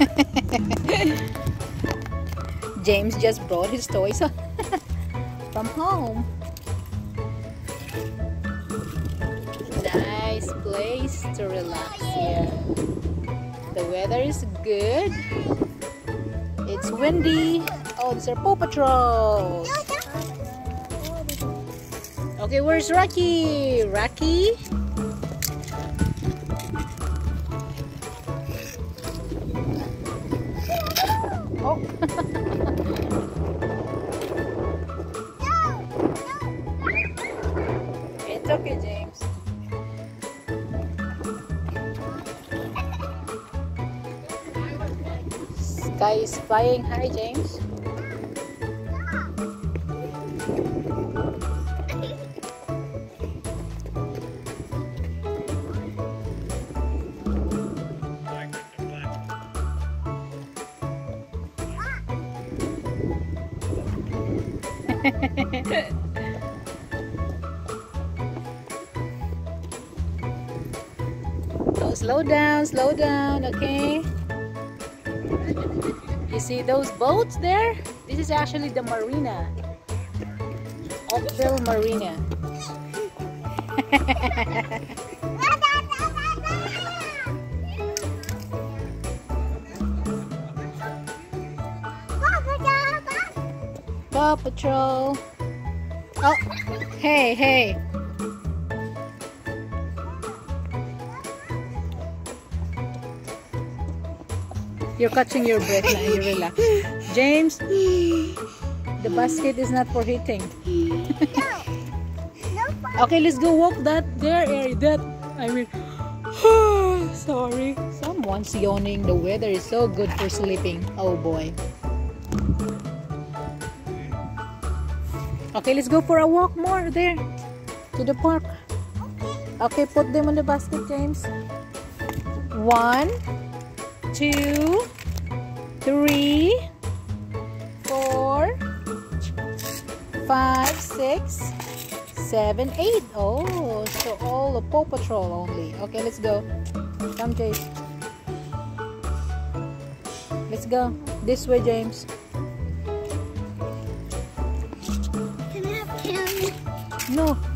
James just brought his toys from home. Nice place to relax here. The weather is good. It's windy. Oh, these are Paw Patrol. Okay, where's Rocky? Rocky? it's okay, James. Sky is flying high, James. oh, slow down, slow down, okay? You see those boats there? This is actually the marina. Oakville Marina. Paw Patrol. Oh, hey, hey. You're catching your breath now. You relax. James, the basket is not for hitting. okay, let's go walk that there area. That I mean, sorry. Someone's yawning. The weather is so good for sleeping. Oh boy. Okay, let's go for a walk more there to the park. Okay, put them on the basket, James. One, two, three, four, five, six, seven, eight. Oh, so all the Paw Patrol only. Okay, let's go. Come, James. Let's go. This way, James. No.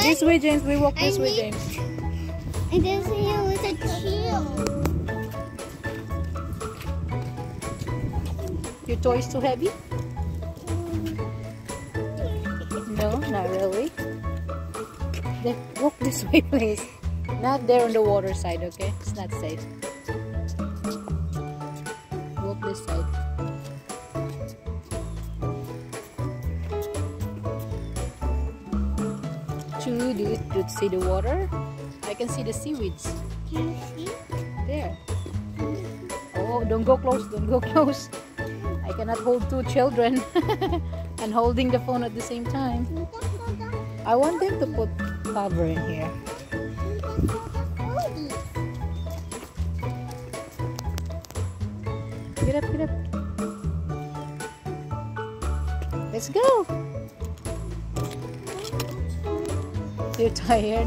This way, James. We walk this I way, James. I didn't see it was a chill. Your toy is too heavy? No, not really. Then walk this way, please. Not there on the water side, okay? It's not safe. Walk this side. Do you, do you see the water? I can see the seaweeds. Can you see? There. Oh, don't go close, don't go close. I cannot hold two children and holding the phone at the same time. I want them to put cover in here. Get up, get up. Let's go. You're tired.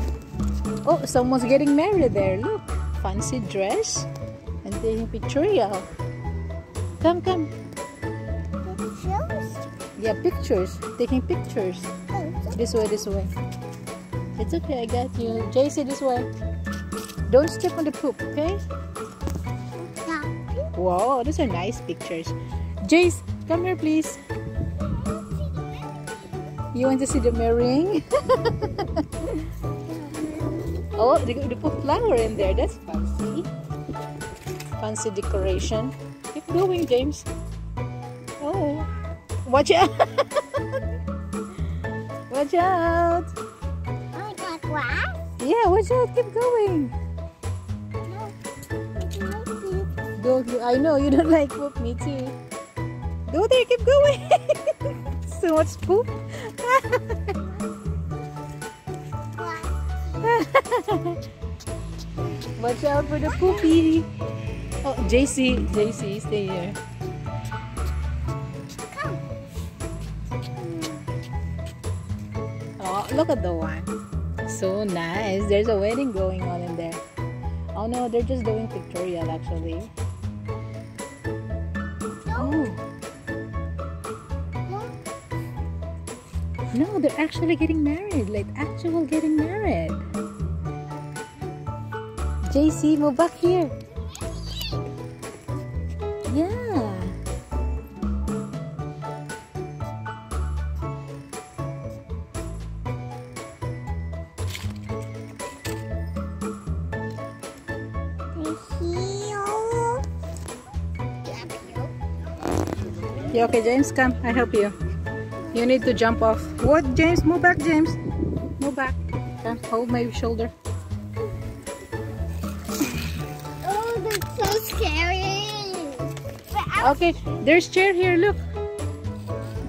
Oh, someone's getting married there. Look, fancy dress and taking pictorial. Come, come. Pictures? Yeah, pictures. Taking pictures. This way, this way. It's okay, I got you. Jaicee, this way. Don't step on the poop, okay? Wow, those are nice pictures. Jace, come here, please. You want to see the marrying? oh, they, they put flower in there. That's fancy. Fancy decoration. Keep going, James. Oh, watch out! watch out! Oh, got glass? Yeah, watch out. Keep going. No. It's like this. Don't you? I know you don't like poop. Me too. Go there. Keep going. so much poop. Watch out for the poopy. Oh, Jaicee, Jaicee, stay here. Come. Oh, look at the one. So nice. There's a wedding going on in there. Oh no, they're just doing pictorial actually. Oh. No, they're actually getting married. Like actual getting married. Jaicee, move back here. Yeah. Yeah, okay, James, come. I help you. You need to jump off. What, James? Move back, James. Move back. Come, hold my shoulder. Okay, there's chair here. Look.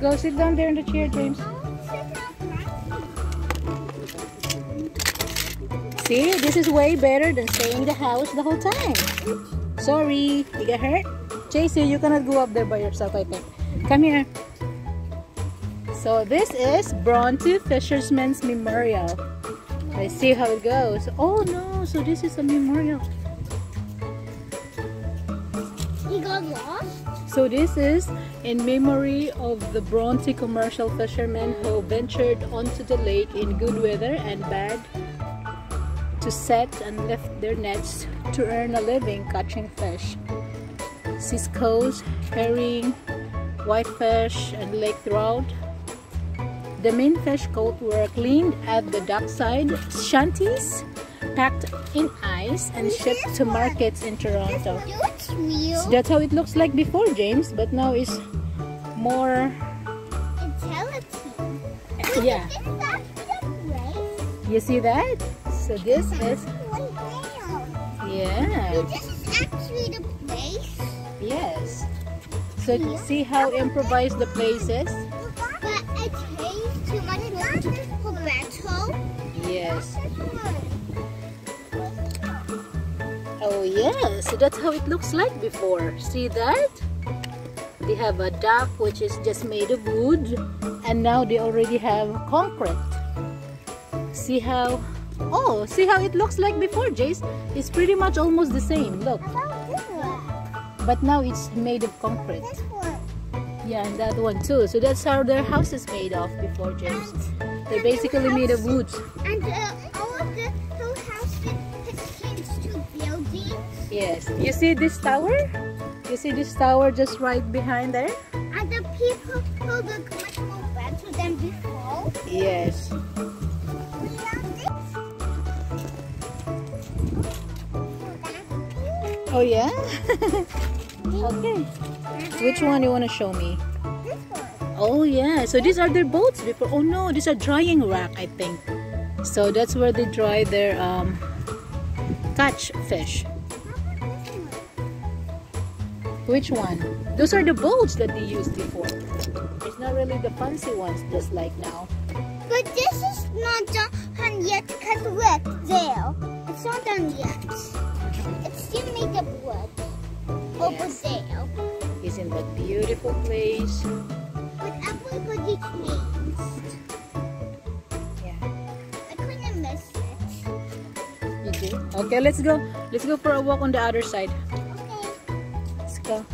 Go sit down there in the chair, James. See, this is way better than staying in the house the whole time. Sorry, you get hurt? Jaicee, you cannot go up there by yourself, I think. Come here. So this is Bronte Fisherman's Memorial. Let's see how it goes. Oh no, so this is a memorial. So this is in memory of the Bronte commercial fishermen who ventured onto the lake in good weather and bad to set and lift their nets to earn a living catching fish. Ciscoes, herring, whitefish, and lake trout. The main fish caught were cleaned at the dockside shanties, packed in ice, and shipped to markets in Toronto. So that's how it looks like before, James, but now it's more. Intelligent. Yeah, Is that the place? you see that? So this is. Yeah, This is actually the place. yes. So see how improvised the place is? But it tastes too much like tomato. Yes. Oh, that's how it looks like before. See that? They have a dock which is just made of wood, and now they already have concrete. See how? Oh, see how it looks like before, Jace? It's pretty much almost the same. Look, How about this one? but now it's made of concrete. Yeah, and that one too. So that's how their house is made of before, James. They're basically made of wood. And uh, Yes. You see this tower? You see this tower just right behind there? And the people who look much more better than before. Yes. We have this. Oh yeah? okay. Which one you want to show me? This one. Oh yeah. So these are their boats before. Oh no, these are drying rack, I think. So that's where they dry their um catch fish. Which one? Those are the boats that they used before. It's not really the fancy ones just like now. But this is not done yet because look, there. It's not done yet. It's still made of wood. Over Yes. there. It's in that beautiful place. But everybody changed. Yeah. I couldn't miss it. You? Okay, let's go. Let's go for a walk on the other side. Go.